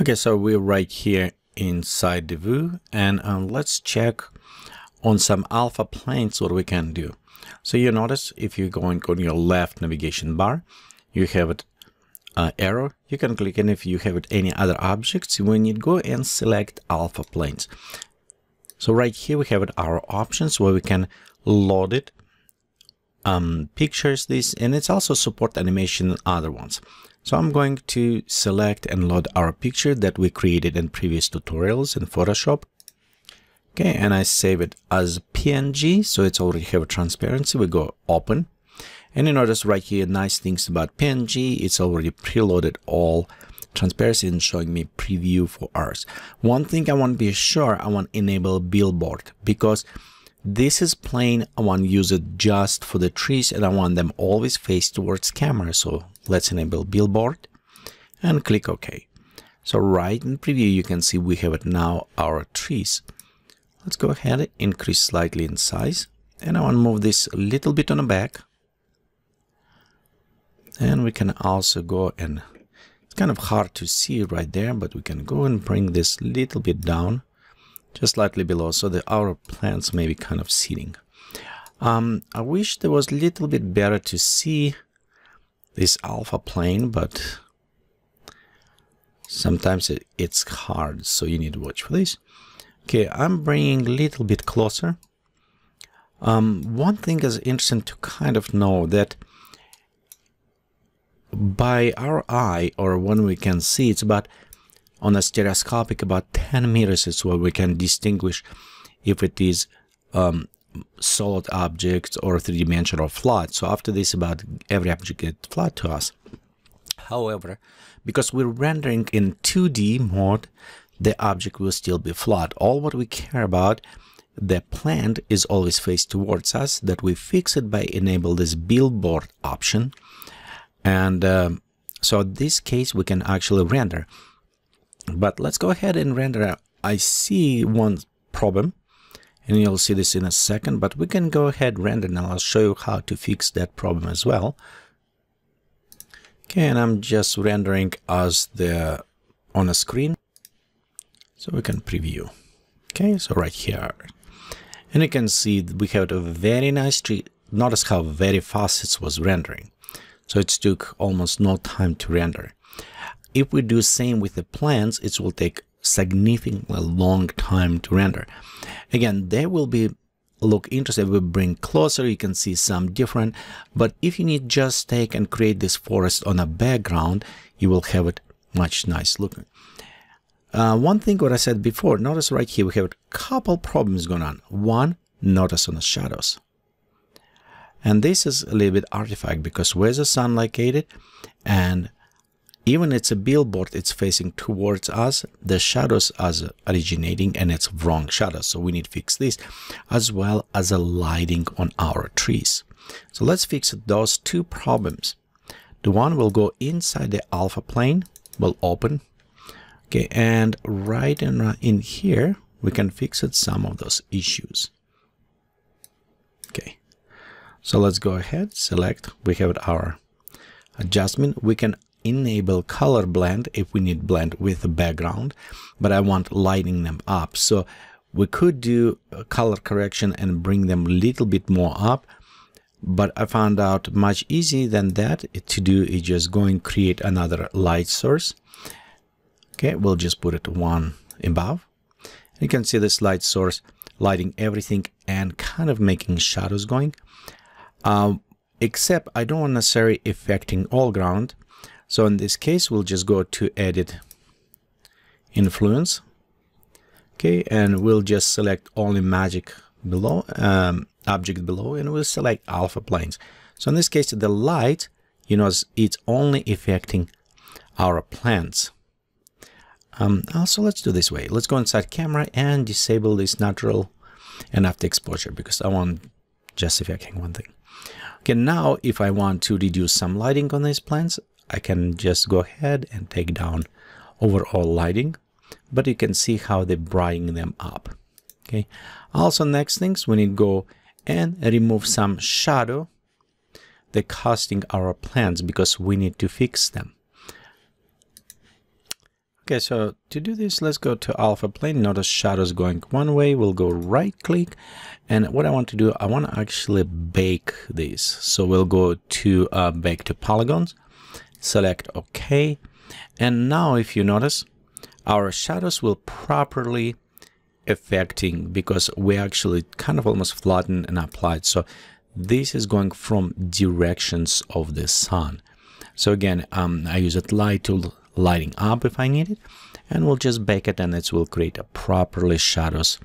Okay, so we're right here inside the Vue and um, let's check on some alpha planes what we can do. So you notice if you're going on your left navigation bar, you have it uh, arrow. You can click and if you have it any other objects, when you go and select alpha planes. So right here we have it our options where we can load it, um, pictures this, and it's also support animation and other ones. So I'm going to select and load our picture that we created in previous tutorials in Photoshop. Okay, and I save it as PNG, so it's already have transparency. We go open. And you notice right here, nice things about PNG, it's already preloaded all transparency and showing me preview for ours. One thing I want to be sure, I want to enable billboard because this is plane, I want to use it just for the trees and I want them always face towards camera. So let's enable billboard and click OK. So right in preview, you can see we have it now our trees. Let's go ahead and increase slightly in size. And I want to move this a little bit on the back. And we can also go and it's kind of hard to see right there, but we can go and bring this little bit down just slightly below so that our plants may be kind of seeding. Um, I wish there was a little bit better to see this alpha plane, but sometimes it, it's hard, so you need to watch for this. Okay, I'm bringing a little bit closer. Um, one thing is interesting to kind of know that by our eye or when we can see it's about on a stereoscopic about 10 meters is where we can distinguish if it is um, solid object or three-dimensional flat. So after this, about every object gets flat to us. However, because we're rendering in 2D mode, the object will still be flat. All what we care about, the plant is always faced towards us, that we fix it by enable this billboard option. And um, so in this case, we can actually render. But let's go ahead and render. I see one problem and you'll see this in a second, but we can go ahead render and I'll show you how to fix that problem as well. Okay, and I'm just rendering as the on a screen so we can preview. Okay, so right here. And you can see we have a very nice tree. Notice how very fast it was rendering. So it took almost no time to render. If we do same with the plants, it will take significantly long time to render. Again, they will be look interesting. We bring closer, you can see some different. But if you need just take and create this forest on a background, you will have it much nice looking. Uh, one thing what I said before, notice right here we have a couple problems going on. One, notice on the shadows. And this is a little bit artifact because where's the sun located and even it's a billboard it's facing towards us. The shadows are originating and it's wrong shadows so we need to fix this as well as a lighting on our trees. So let's fix those two problems. The one will go inside the alpha plane will open. Okay and right in, uh, in here we can fix it some of those issues. Okay so let's go ahead select. We have our adjustment. We can enable color blend if we need blend with the background, but I want lighting them up. So we could do color correction and bring them a little bit more up, but I found out much easier than that to do is just go and create another light source. Okay, we'll just put it one above. You can see this light source lighting everything and kind of making shadows going. Um, except I don't want necessarily affecting all ground. So in this case, we'll just go to edit influence. Okay, and we'll just select only magic below, um, object below, and we'll select alpha planes. So in this case, the light, you know, it's only affecting our plants. Um, also, let's do this way. Let's go inside camera and disable this natural and after exposure because I want just affecting one thing. Okay, now if I want to reduce some lighting on these plants, I can just go ahead and take down overall lighting, but you can see how they brighten them up. Okay. Also, next things we need to go and remove some shadow the casting our plants because we need to fix them. Okay, so to do this, let's go to alpha plane. Notice shadows going one way. We'll go right click. And what I want to do, I want to actually bake this. So we'll go to uh, bake to polygons, select OK. And now if you notice, our shadows will properly affecting because we actually kind of almost flatten and applied. So this is going from directions of the sun. So again, um, I use a light tool lighting up if I need it and we'll just bake it and it will create a properly shadows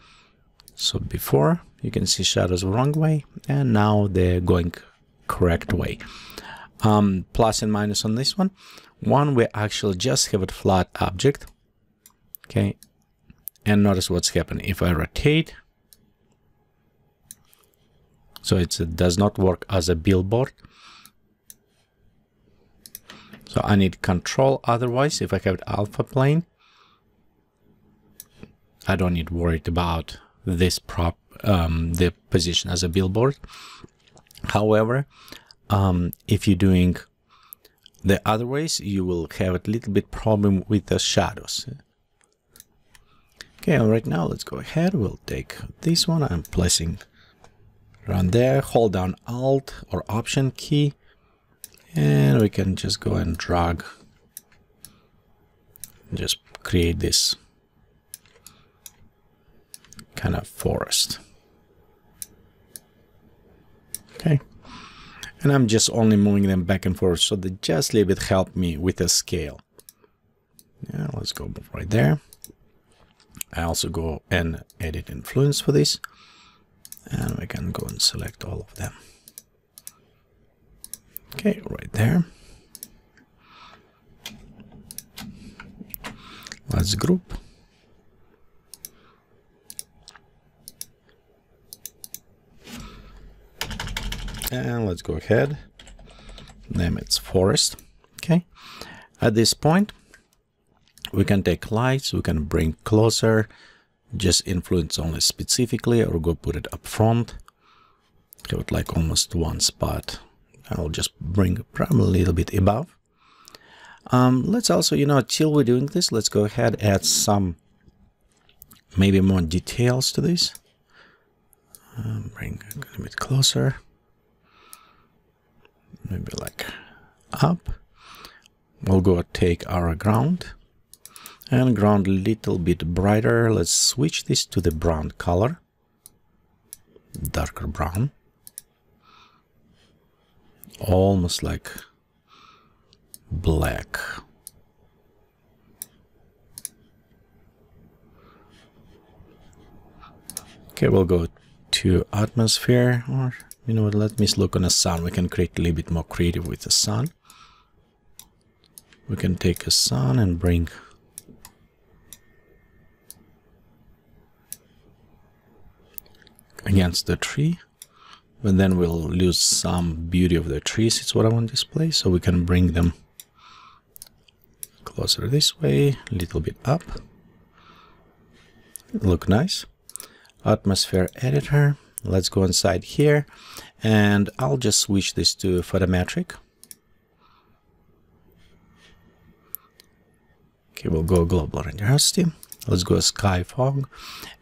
so before you can see shadows wrong way and now they're going correct way um, plus and minus on this one. One we actually just have a flat object. Okay. And notice what's happening if I rotate so it does not work as a billboard. So I need control otherwise. If I have alpha plane. I don't need worried about this prop, um, the position as a billboard. However, um, if you're doing the other ways, you will have a little bit problem with the shadows. Okay, right now let's go ahead. We'll take this one. I'm placing around there. Hold down Alt or Option key and we can just go and drag just create this kind of forest okay and I'm just only moving them back and forth so they just a little bit help me with the scale yeah let's go right there I also go and edit influence for this and we can go and select all of them Okay, right there. Let's group. And let's go ahead. Name it's forest. Okay. At this point, we can take lights, we can bring closer, just influence only specifically, or go put it up front. Have it like almost one spot I'll just bring probably a little bit above. Um, let's also, you know, till we're doing this, let's go ahead add some maybe more details to this. Um, bring a little bit closer. Maybe like up. We'll go take our ground and ground a little bit brighter. Let's switch this to the brown color, darker brown almost like black. Okay, we'll go to atmosphere or you know what, let me look on the sun. We can create a little bit more creative with the sun. We can take a sun and bring against the tree. But then we'll lose some beauty of the trees it's what I want to display. So we can bring them closer this way a little bit up. Look nice. Atmosphere editor. Let's go inside here and I'll just switch this to photometric okay we'll go global intensity let's go sky fog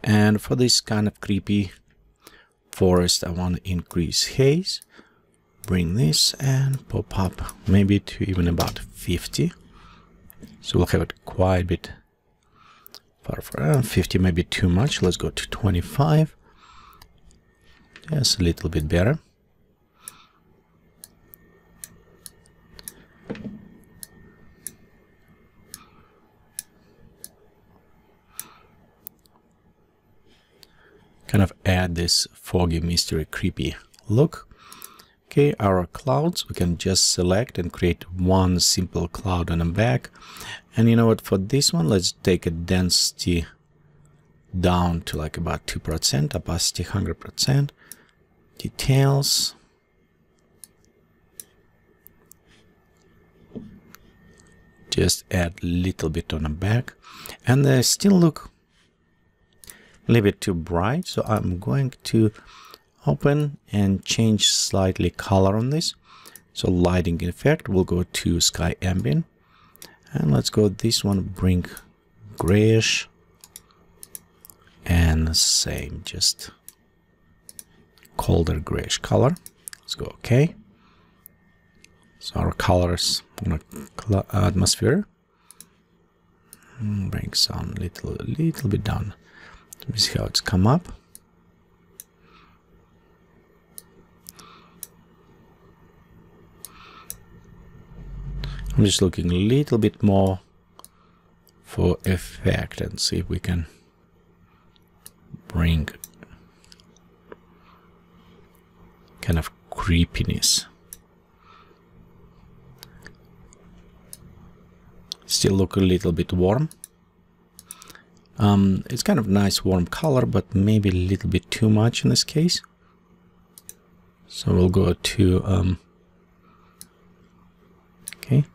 and for this kind of creepy forest, I want to increase haze. Bring this and pop up maybe to even about 50. So we'll have it quite a bit far for uh, 50 maybe too much. Let's go to 25. Just a little bit better. Kind of add this foggy, mystery, creepy look. Okay, our clouds, we can just select and create one simple cloud on the back. And you know what, for this one, let's take a density down to like about 2%, opacity 100%, details. Just add little bit on the back. And they still look a little bit too bright. So I'm going to open and change slightly color on this. So lighting effect we'll go to sky ambient. And let's go this one bring grayish and same just colder grayish color. Let's go okay so our colors on a atmosphere. Hmm, bring some little little bit down let me see how it's come up I'm just looking a little bit more for effect and see if we can bring kind of creepiness. Still look a little bit warm. Um, it's kind of nice warm color, but maybe a little bit too much in this case. So we'll go to, um, okay,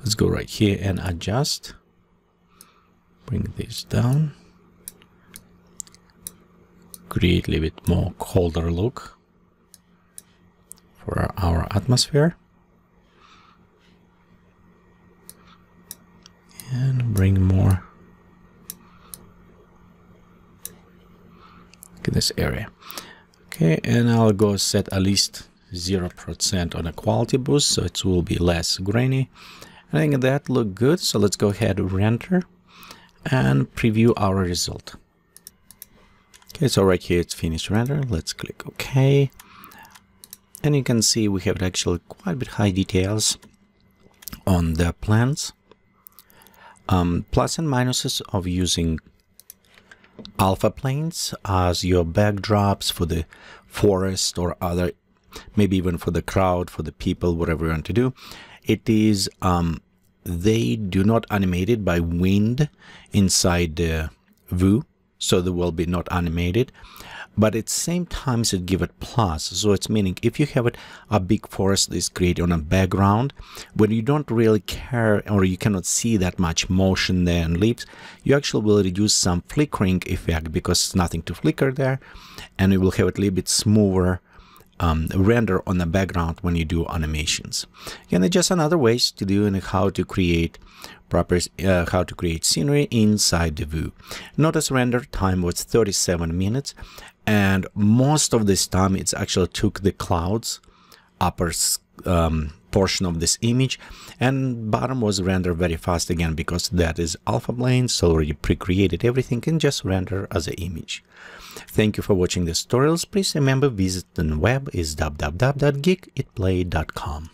let's go right here and adjust. Bring this down. Create a little bit more colder look for our atmosphere. And bring more this area. Okay, and I'll go set at least 0% on a quality boost, so it will be less grainy. I think that look good, so let's go ahead render and preview our result. Okay, so right here it's finished render. Let's click OK. And you can see we have actually quite a bit high details on the plants. Um, plus and minuses of using alpha planes as your backdrops for the forest or other, maybe even for the crowd, for the people, whatever you want to do. It is, um, they do not animate it by wind inside the Vue, so they will be not animated but at same time it give it plus so it's meaning if you have it a big forest is created on a background when you don't really care or you cannot see that much motion there and leaves you actually will reduce some flickering effect because it's nothing to flicker there and you will have it a little bit smoother um, render on the background when you do animations. Again, just another ways to do and how to create proper uh, how to create scenery inside the Vue. Notice render time was 37 minutes and most of this time it's actually took the clouds upper um, portion of this image. And bottom was rendered very fast again because that is alpha plane so already pre-created everything can just render as an image. Thank you for watching the tutorials please remember visit the web is www.geekatplay.com